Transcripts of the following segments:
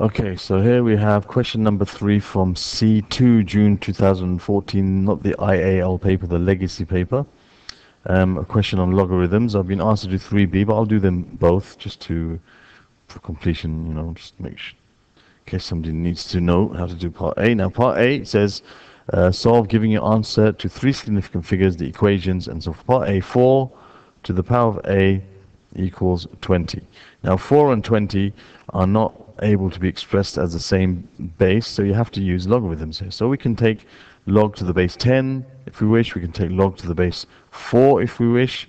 Okay, so here we have question number three from C2, June 2014, not the IAL paper, the legacy paper. Um, a question on logarithms. I've been asked to do 3b, but I'll do them both just to, for completion, you know, just make sure, in case somebody needs to know how to do part A. Now, part A says uh, solve giving your answer to three significant figures, the equations, and so for part A, 4 to the power of A equals 20. Now, 4 and 20 are not able to be expressed as the same base, so you have to use logarithms here. So we can take log to the base 10 if we wish, we can take log to the base 4 if we wish,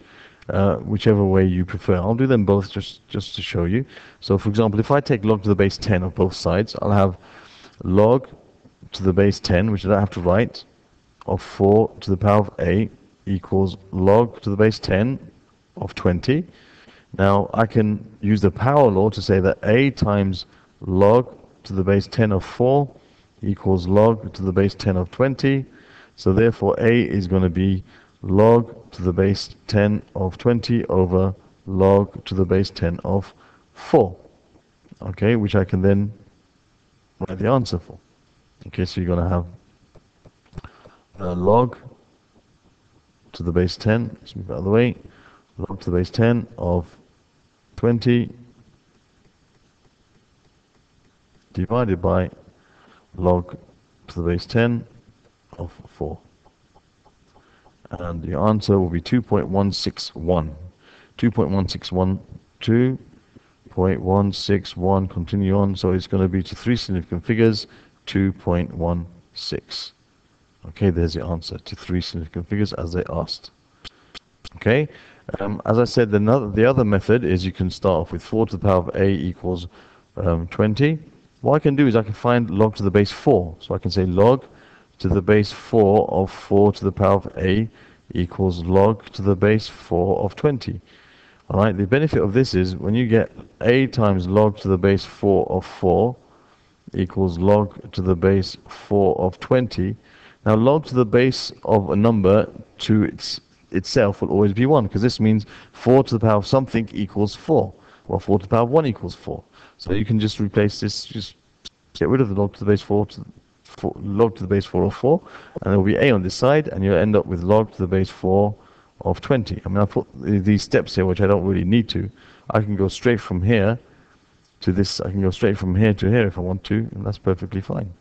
uh, whichever way you prefer. I'll do them both just, just to show you. So for example, if I take log to the base 10 of both sides, I'll have log to the base 10, which I don't have to write, of 4 to the power of a equals log to the base 10 of 20. Now I can use the power law to say that a times log to the base 10 of 4 equals log to the base 10 of 20. So therefore a is going to be log to the base 10 of 20 over log to the base 10 of 4. Okay, which I can then write the answer for. Okay, so you're going to have log to the base 10, let's move out of the way, log to the base 10 of 20 divided by log to the base 10 of 4. And the answer will be 2.161. 2.161, 2.161, continue on. So it's going to be to three significant figures, 2.16. Okay, there's the answer to three significant figures as they asked. Okay, um, as I said, the, the other method is you can start off with 4 to the power of a equals um, 20. What I can do is I can find log to the base 4. So I can say log to the base 4 of 4 to the power of a equals log to the base 4 of 20. Alright, the benefit of this is when you get a times log to the base 4 of 4 equals log to the base 4 of 20. Now log to the base of a number to its itself will always be 1 because this means 4 to the power of something equals 4. Well, 4 to the power of 1 equals 4. So you can just replace this, just get rid of the log to the base 4 to four, log to the base 4 of 4, and there will be a on this side, and you'll end up with log to the base 4 of 20. I mean, I put these steps here, which I don't really need to. I can go straight from here to this. I can go straight from here to here if I want to, and that's perfectly fine.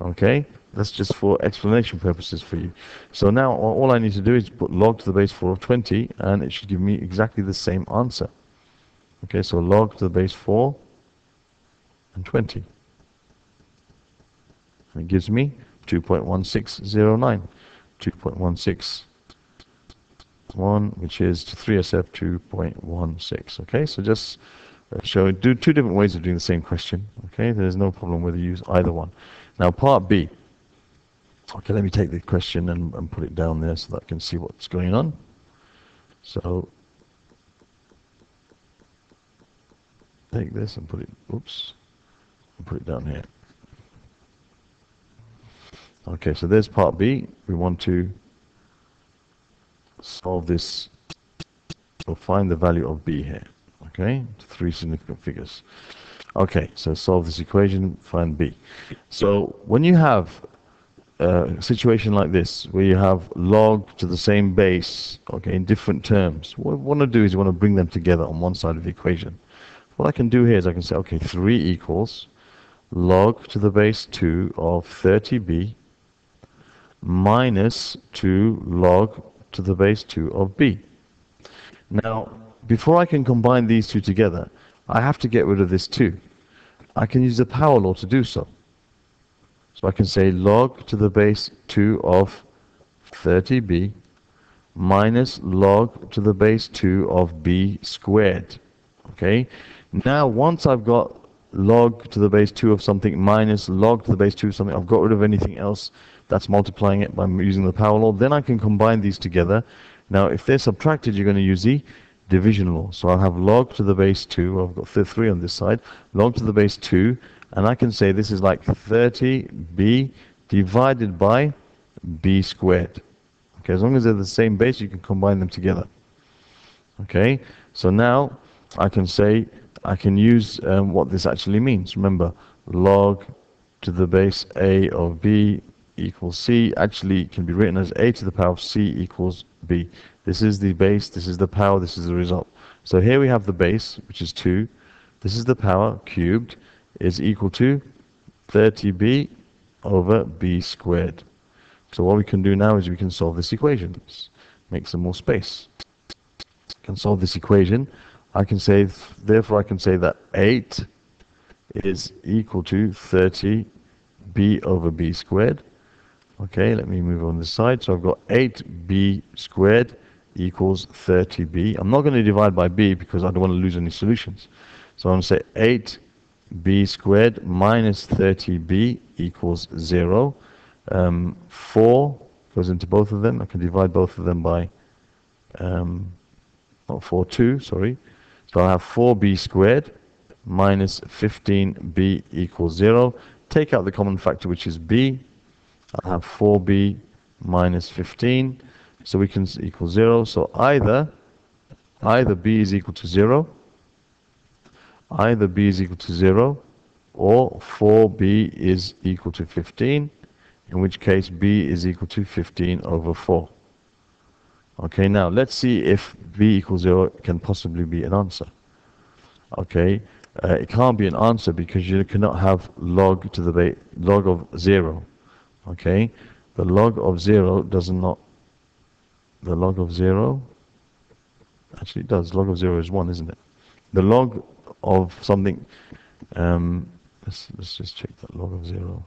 Okay, that's just for explanation purposes for you. So now all I need to do is put log to the base 4 of 20, and it should give me exactly the same answer. Okay, so log to the base 4 and 20. And it gives me 2.1609. 2.161, which is 3SF 2.16. Okay, so just uh, show do two different ways of doing the same question. Okay, there's no problem whether you use either one. Now part B. Okay, let me take the question and, and put it down there so that I can see what's going on. So take this and put it, oops, and put it down here. Okay, so there's part B. We want to solve this or find the value of B here. Okay, three significant figures. Okay, so solve this equation, find B. So when you have situation like this, where you have log to the same base, okay, in different terms, what you want to do is you want to bring them together on one side of the equation. What I can do here is I can say, okay, 3 equals log to the base 2 of 30b minus 2 log to the base 2 of b. Now, before I can combine these two together, I have to get rid of this 2. I can use the power law to do so. So I can say log to the base 2 of 30b minus log to the base 2 of b squared. Okay? Now, once I've got log to the base 2 of something minus log to the base 2 of something, I've got rid of anything else that's multiplying it by using the power law. Then I can combine these together. Now, if they're subtracted, you're going to use the division law. So I'll have log to the base 2, I've got 3 on this side, log to the base 2, and I can say this is like 30b divided by b squared. Okay, as long as they're the same base, you can combine them together. Okay, so now I can say I can use um, what this actually means. Remember, log to the base a of b equals c actually can be written as a to the power of c equals b. This is the base, this is the power, this is the result. So here we have the base, which is 2. This is the power cubed, is equal to 30b over b squared. So what we can do now is we can solve this equation. Make some more space. I can solve this equation. I can say, therefore I can say that 8 is equal to 30 b over b squared. Okay, let me move on this side. So I've got 8b squared equals 30b. I'm not going to divide by b because I don't want to lose any solutions. So I'm going to say 8b squared minus 30b equals 0. Um, 4 goes into both of them. I can divide both of them by, um, not 4, 2, sorry. So I have 4b squared minus 15b equals 0. Take out the common factor, which is b. I have 4b minus 15. So we can equal 0. So either, either b is equal to 0, either b is equal to 0, or 4b is equal to 15, in which case b is equal to 15 over 4. Okay, now let's see if b equals 0 can possibly be an answer. Okay, uh, it can't be an answer because you cannot have log to the log of 0. Okay, the log of 0 does not, the log of 0, actually it does, log of 0 is 1, isn't it? The log of something, um, let's, let's just check that log of 0.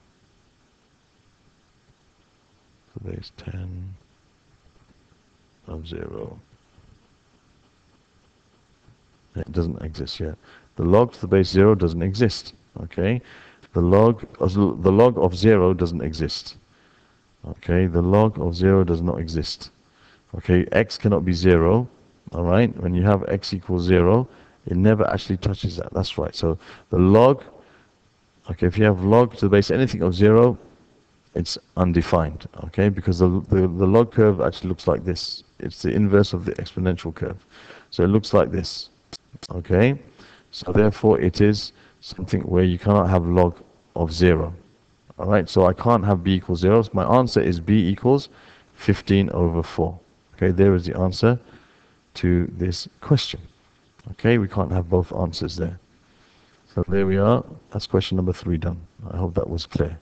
So there's 10 of 0. It doesn't exist yet. The log to the base 0 doesn't exist. Okay? The log, the log of 0 doesn't exist. Okay? The log of 0 does not exist. Okay? X cannot be 0. Alright? When you have x equals 0, it never actually touches that. That's right. So the log, okay, if you have log to the base anything of 0, it's undefined. Okay? Because the, the, the log curve actually looks like this. It's the inverse of the exponential curve. So it looks like this. Okay? So therefore it is something where you cannot have log of 0. Alright, so I can't have b equals 0. So my answer is b equals 15 over 4. Okay, there is the answer to this question. Okay, we can't have both answers there. So there we are. That's question number 3 done. I hope that was clear.